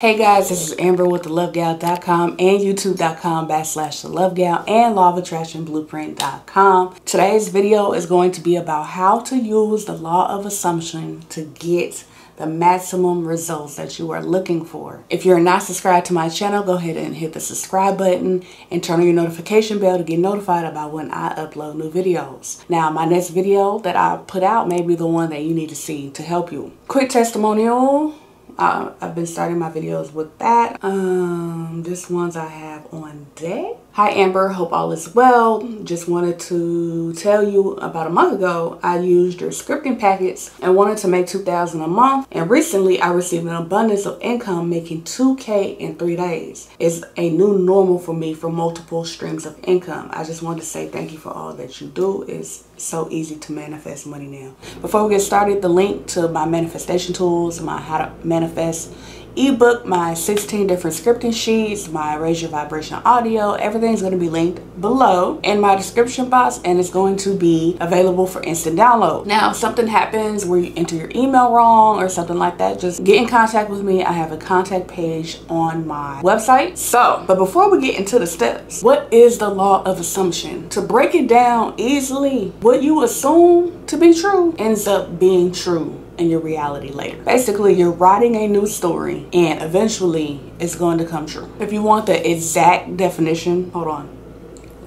Hey guys, this is Amber with thelovegal.com and youtube.com backslash thelovegal and law-of-attraction-blueprint.com. Today's video is going to be about how to use the law of assumption to get the maximum results that you are looking for. If you're not subscribed to my channel, go ahead and hit the subscribe button and turn on your notification bell to get notified about when I upload new videos. Now, my next video that I put out may be the one that you need to see to help you. Quick testimonial uh, I've been starting my videos with that. Um, this ones I have on deck. Hi Amber, hope all is well. Just wanted to tell you about a month ago, I used your scripting packets and wanted to make 2000 a month. And recently I received an abundance of income making 2K in three days. It's a new normal for me for multiple streams of income. I just wanted to say thank you for all that you do. It's so easy to manifest money now. Before we get started, the link to my manifestation tools, my how to manifest ebook, my 16 different scripting sheets, my Raise Your Vibration audio, everything's going to be linked below in my description box and it's going to be available for instant download. Now, if something happens where you enter your email wrong or something like that, just get in contact with me. I have a contact page on my website. So, but before we get into the steps, what is the law of assumption? To break it down easily, what you assume to be true ends up being true in your reality later. Basically, you're writing a new story and eventually it's going to come true. If you want the exact definition, hold on.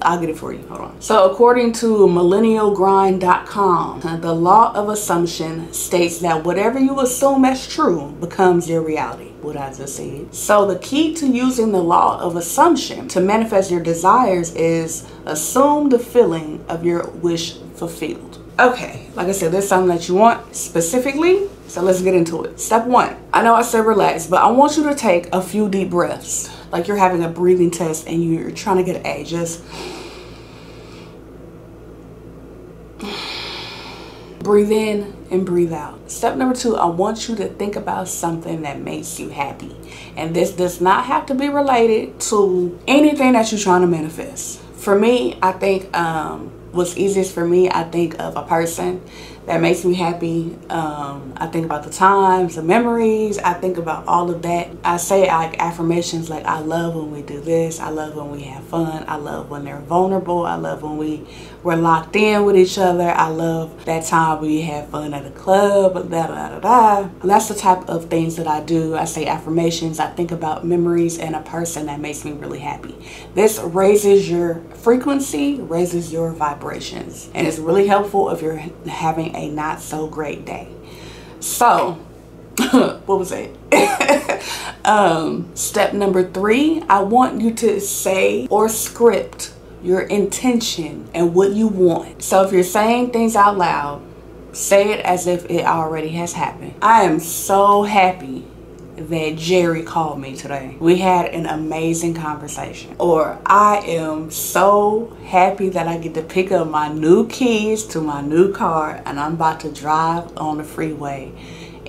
I'll get it for you. Hold on. So according to millennialgrind.com, the law of assumption states that whatever you assume as true becomes your reality. What I just said. So the key to using the law of assumption to manifest your desires is assume the feeling of your wish fulfilled. Okay, like I said, there's something that you want specifically, so let's get into it. Step one, I know I said relax, but I want you to take a few deep breaths. Like you're having a breathing test and you're trying to get an A. Just breathe in and breathe out. Step number two, I want you to think about something that makes you happy. And this does not have to be related to anything that you're trying to manifest. For me, I think um, what's easiest for me, I think of a person that makes me happy. Um, I think about the times, the memories. I think about all of that. I say like affirmations like I love when we do this. I love when we have fun. I love when they're vulnerable. I love when we we're locked in with each other. I love that time we have fun at the club. Da da da da. That's the type of things that I do. I say affirmations. I think about memories and a person that makes me really happy. This raises your frequency, raises your vibrations, and it's really helpful if you're having a not so great day. So, what was it? um, step number three, I want you to say or script your intention and what you want. So if you're saying things out loud, say it as if it already has happened. I am so happy that Jerry called me today. We had an amazing conversation. Or I am so happy that I get to pick up my new keys to my new car and I'm about to drive on the freeway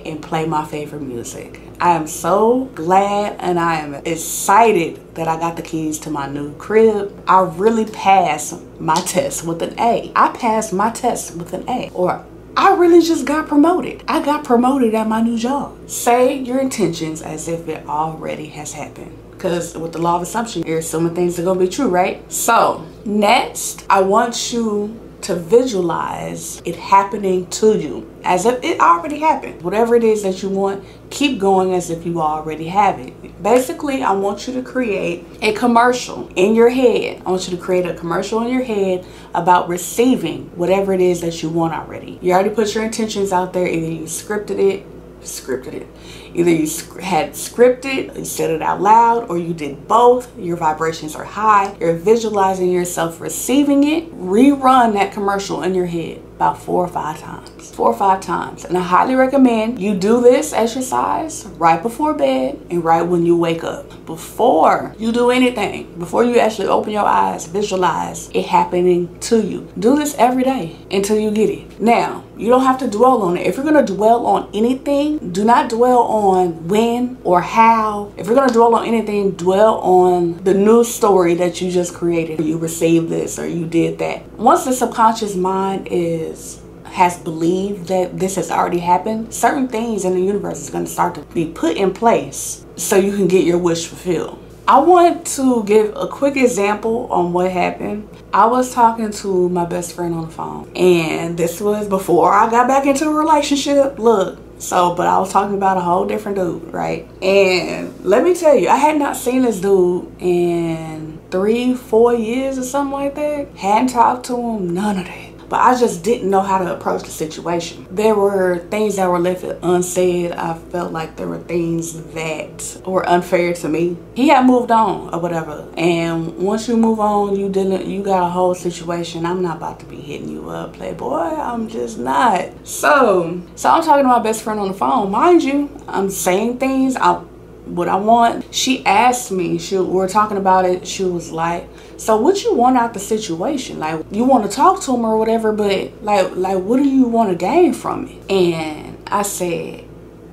and play my favorite music. I am so glad and I am excited that I got the keys to my new crib. I really passed my test with an A. I passed my test with an A. Or I really just got promoted. I got promoted at my new job. Say your intentions as if it already has happened. Because with the law of assumption, you're assuming things are going to be true, right? So, next, I want you to visualize it happening to you as if it already happened. Whatever it is that you want, keep going as if you already have it. Basically, I want you to create a commercial in your head. I want you to create a commercial in your head about receiving whatever it is that you want already. You already put your intentions out there, either you scripted it, scripted it. Either you had scripted, you said it out loud, or you did both. Your vibrations are high. You're visualizing yourself receiving it. Rerun that commercial in your head about four or five times. Four or five times. And I highly recommend you do this exercise right before bed and right when you wake up. Before you do anything, before you actually open your eyes, visualize it happening to you. Do this every day until you get it. Now, you don't have to dwell on it. If you're going to dwell on anything, do not dwell on when or how. If you're going to dwell on anything, dwell on the new story that you just created. You received this or you did that. Once the subconscious mind is has believed that this has already happened, certain things in the universe is going to start to be put in place so you can get your wish fulfilled. I want to give a quick example on what happened. I was talking to my best friend on the phone, and this was before I got back into a relationship. Look, so, but I was talking about a whole different dude, right? And let me tell you, I had not seen this dude in three, four years or something like that. Hadn't talked to him, none of that but I just didn't know how to approach the situation. There were things that were left unsaid. I felt like there were things that were unfair to me. He had moved on or whatever. And once you move on, you didn't you got a whole situation. I'm not about to be hitting you up, playboy. I'm just not. So so I'm talking to my best friend on the phone. Mind you, I'm saying things I what I want. She asked me, she we were talking about it, she was like, so what you want out the situation? Like you want to talk to him or whatever, but like like what do you want to gain from it? And I said,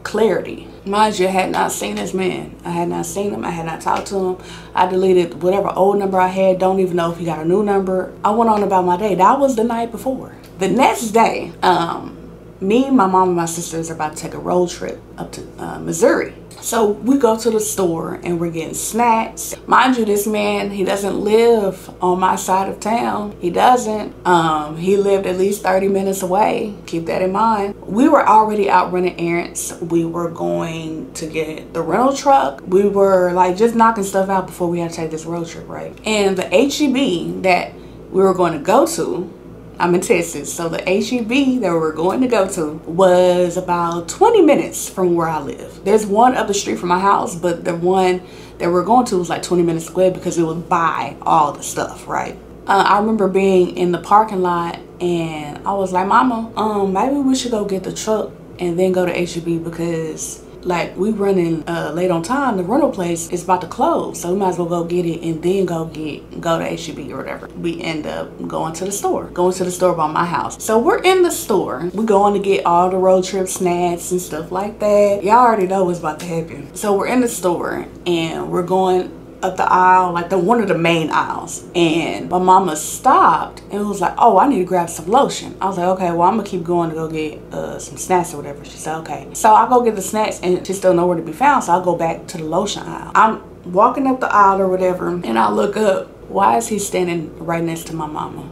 clarity. Mind you, I had not seen this man. I had not seen him. I had not talked to him. I deleted whatever old number I had. Don't even know if he got a new number. I went on about my day. That was the night before. The next day, um, me, my mom, and my sisters are about to take a road trip up to uh, Missouri. So we go to the store and we're getting snacks. Mind you, this man, he doesn't live on my side of town. He doesn't. Um, he lived at least 30 minutes away. Keep that in mind. We were already out running errands. We were going to get the rental truck. We were like just knocking stuff out before we had to take this road trip, right? And the HEB that we were going to go to I'm in Texas. So the HEB that we are going to go to was about 20 minutes from where I live. There's one up the street from my house, but the one that we are going to was like 20 minutes away because it would buy all the stuff, right? Uh, I remember being in the parking lot and I was like, Mama, um, maybe we should go get the truck and then go to HEB because like we running uh, late on time the rental place is about to close. So we might as well go get it and then go get go to HEB or whatever. We end up going to the store going to the store by my house. So we're in the store. We're going to get all the road trip snacks and stuff like that. Y'all already know what's about to happen. So we're in the store and we're going up the aisle, like the one of the main aisles. And my mama stopped and it was like, oh, I need to grab some lotion. I was like, okay, well, I'm gonna keep going to go get uh, some snacks or whatever. She said, okay. So I go get the snacks and she's still nowhere to be found. So I go back to the lotion aisle. I'm walking up the aisle or whatever and I look up. Why is he standing right next to my mama?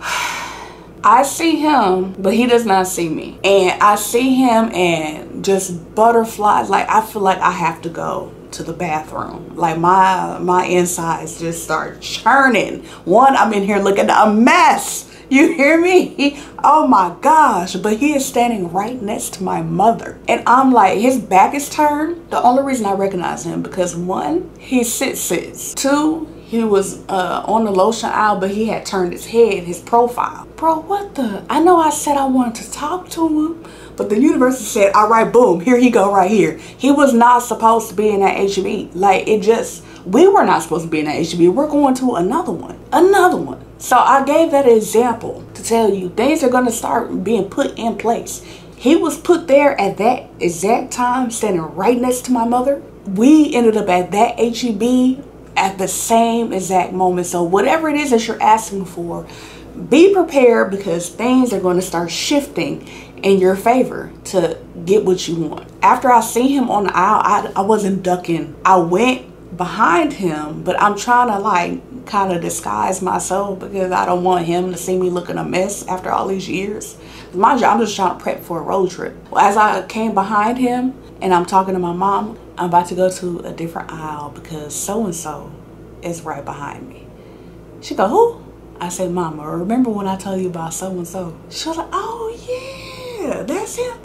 I see him, but he does not see me. And I see him and just butterflies. Like I feel like I have to go to the bathroom. Like my my insides just start churning. One, I'm in here looking a mess. You hear me? Oh my gosh. But he is standing right next to my mother. And I'm like, his back is turned. The only reason I recognize him because one, he sits sits. Two, he was uh, on the lotion aisle, but he had turned his head, his profile. Bro, what the? I know I said I wanted to talk to him, but the university said, all right, boom, here he go right here. He was not supposed to be in that HEB. Like, it just, we were not supposed to be in that HEB. We're going to another one, another one. So I gave that example to tell you things are going to start being put in place. He was put there at that exact time, standing right next to my mother. We ended up at that HEB at the same exact moment. So whatever it is that you're asking for, be prepared because things are going to start shifting in your favor to get what you want. After I see him on the aisle, I, I wasn't ducking. I went behind him, but I'm trying to like kind of disguise myself because I don't want him to see me looking a mess after all these years. Mind you, I'm just trying to prep for a road trip. As I came behind him and I'm talking to my mom, I'm about to go to a different aisle because so-and-so is right behind me. She go, who? I said, Mama, remember when I told you about so-and-so? She was like, oh yeah, that's him.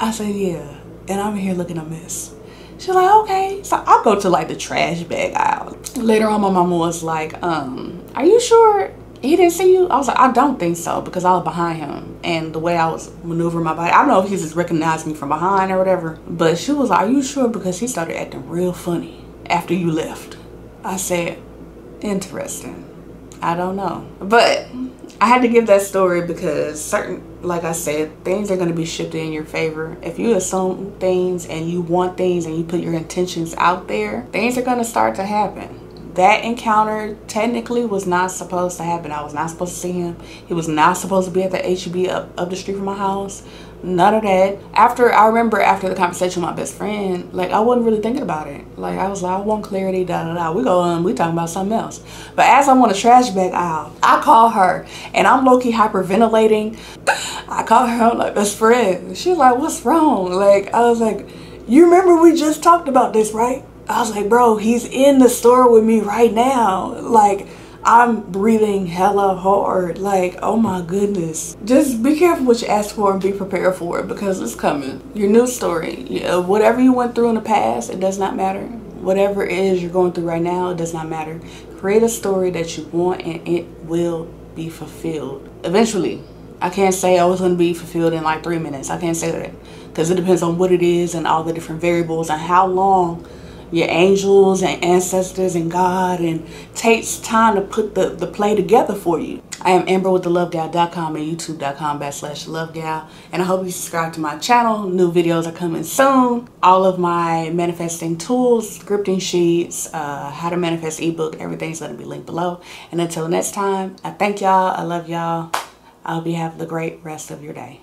I said, yeah. And I'm here looking a mess. She's like, okay. So I'll go to like the trash bag aisle. Later on, my mama was like, um, are you sure he didn't see you? I was like, I don't think so because I was behind him. And the way I was maneuvering my body, I don't know if he just recognized me from behind or whatever. But she was like, are you sure? Because he started acting real funny after you left. I said, interesting. I don't know. But I had to give that story because certain, like I said, things are going to be shifted in your favor. If you assume things and you want things and you put your intentions out there, things are going to start to happen. that encounter technically was not supposed to happen. I was not supposed to see him. He was not supposed to be at the HEB up, up the street from my house. None of that. After I remember after the conversation with my best friend, like I wasn't really thinking about it. Like I was like, I want clarity, da da da. We go on, we talking about something else. But as I'm on the trash bag aisle, I call her and I'm low key hyperventilating. I call her, I'm like, best friend. She's like, what's wrong? Like I was like, you remember we just talked about this, right? I was like, bro, he's in the store with me right now. Like, I'm breathing hella hard. Like, oh my goodness. Just be careful what you ask for and be prepared for it because it's coming. Your new story. Yeah, whatever you went through in the past, it does not matter. Whatever it is you're going through right now, it does not matter. Create a story that you want and it will be fulfilled. Eventually. I can't say oh, I was going to be fulfilled in like three minutes. I can't say that because it depends on what it is and all the different variables and how long your angels and ancestors and God and takes time to put the, the play together for you. I am Amber with thelovegal.com and youtube.com backslash lovegal. And I hope you subscribe to my channel. New videos are coming soon. All of my manifesting tools, scripting sheets, uh, how to manifest ebook, everything's going to be linked below. And until next time, I thank y'all. I love y'all. I hope you have the great rest of your day.